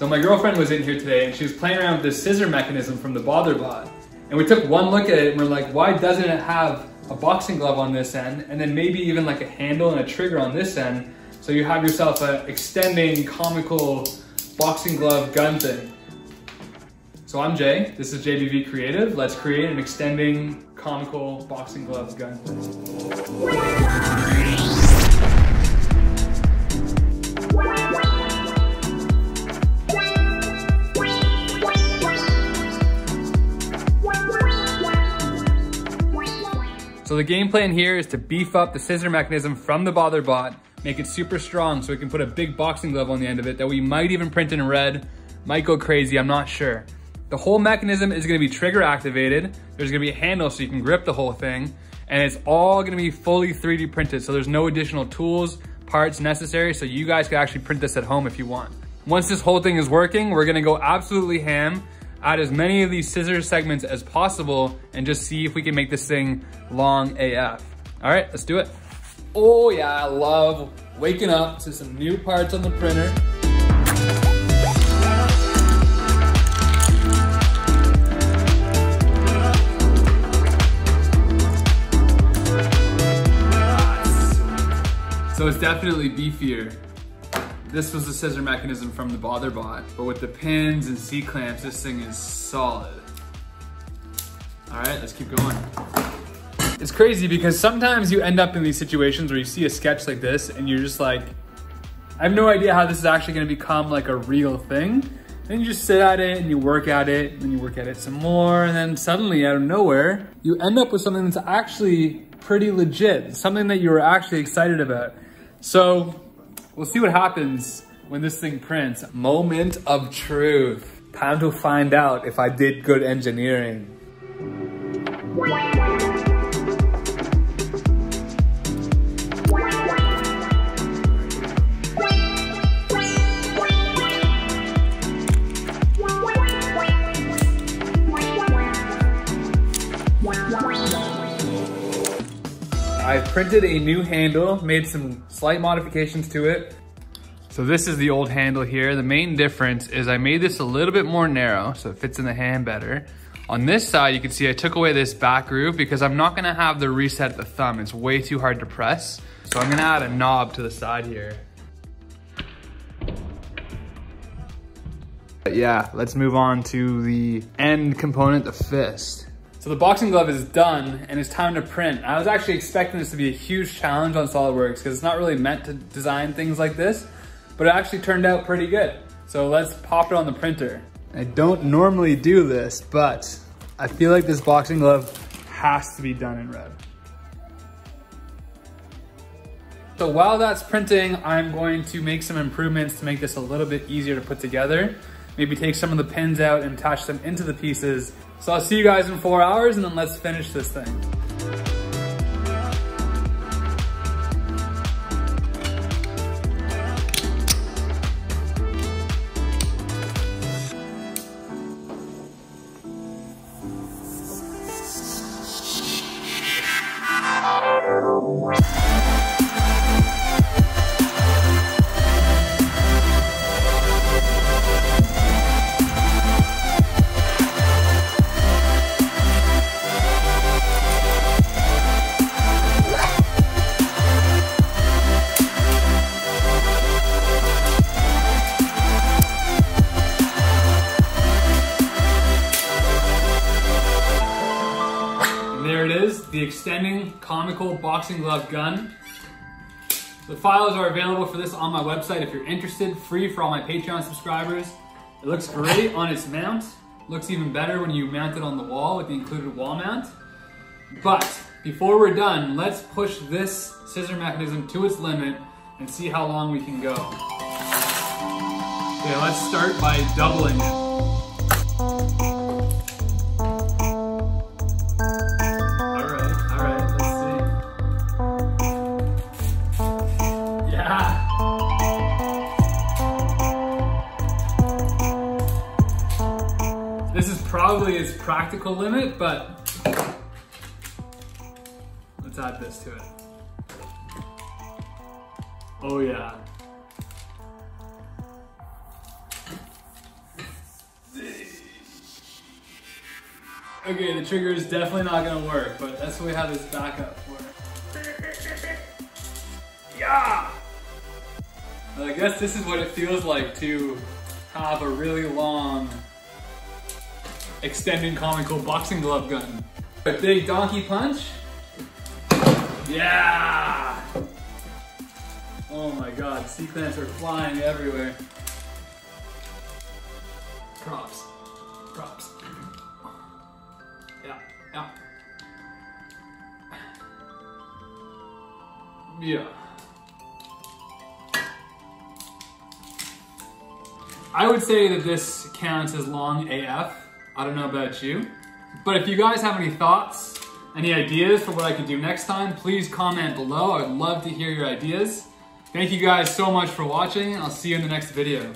So my girlfriend was in here today and she was playing around with this scissor mechanism from the BotherBot. And we took one look at it and we're like, why doesn't it have a boxing glove on this end and then maybe even like a handle and a trigger on this end so you have yourself an extending comical boxing glove gun thing. So I'm Jay, this is JBV Creative. Let's create an extending comical boxing glove gun thing. So the game plan here is to beef up the scissor mechanism from the BotherBot, make it super strong so we can put a big boxing glove on the end of it that we might even print in red, might go crazy, I'm not sure. The whole mechanism is gonna be trigger activated. There's gonna be a handle so you can grip the whole thing. And it's all gonna be fully 3D printed. So there's no additional tools, parts necessary. So you guys can actually print this at home if you want. Once this whole thing is working, we're gonna go absolutely ham add as many of these scissors segments as possible and just see if we can make this thing long AF. All right, let's do it. Oh yeah, I love waking up to some new parts on the printer. So it's definitely beefier. This was the scissor mechanism from the BotherBot, but with the pins and C-clamps, this thing is solid. All right, let's keep going. It's crazy because sometimes you end up in these situations where you see a sketch like this and you're just like, I have no idea how this is actually gonna become like a real thing. Then you just sit at it and you work at it and you work at it some more and then suddenly out of nowhere, you end up with something that's actually pretty legit, something that you were actually excited about. So We'll see what happens when this thing prints. Moment of truth. Time to find out if I did good engineering. Printed a new handle, made some slight modifications to it. So this is the old handle here. The main difference is I made this a little bit more narrow so it fits in the hand better. On this side, you can see I took away this back groove because I'm not gonna have the reset the thumb. It's way too hard to press. So I'm gonna add a knob to the side here. But yeah, let's move on to the end component, the fist. So the boxing glove is done and it's time to print. I was actually expecting this to be a huge challenge on SolidWorks because it's not really meant to design things like this, but it actually turned out pretty good. So let's pop it on the printer. I don't normally do this, but I feel like this boxing glove has to be done in red. So while that's printing, I'm going to make some improvements to make this a little bit easier to put together. Maybe take some of the pins out and attach them into the pieces so I'll see you guys in four hours and then let's finish this thing. The extending comical boxing glove gun. The files are available for this on my website if you're interested, free for all my Patreon subscribers. It looks great on its mount. Looks even better when you mount it on the wall with the included wall mount. But before we're done, let's push this scissor mechanism to its limit and see how long we can go. Okay, let's start by doubling it. probably its practical limit, but let's add this to it. Oh yeah. Okay, the trigger is definitely not gonna work, but that's what we have this backup for. Yeah! I guess this is what it feels like to have a really long extending comical boxing glove gun. A big donkey punch. Yeah! Oh my god, C-clamps are flying everywhere. Props. Props. Yeah, yeah. Yeah. I would say that this counts as long AF. I don't know about you. But if you guys have any thoughts, any ideas for what I could do next time, please comment below. I would love to hear your ideas. Thank you guys so much for watching. I'll see you in the next video.